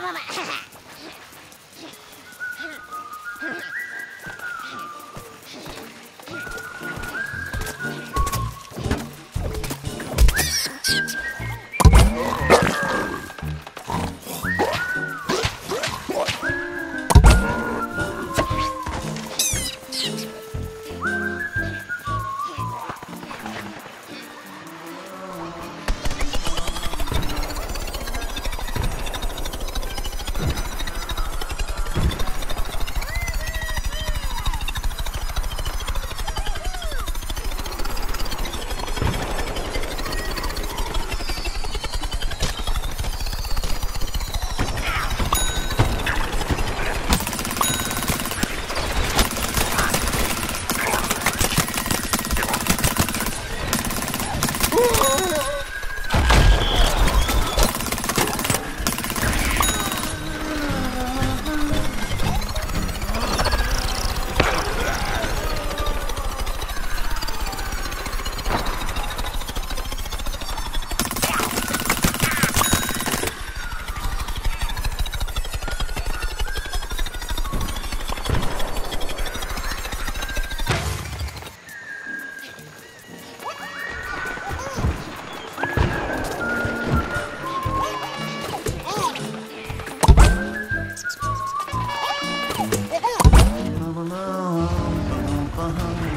まま uh-huh.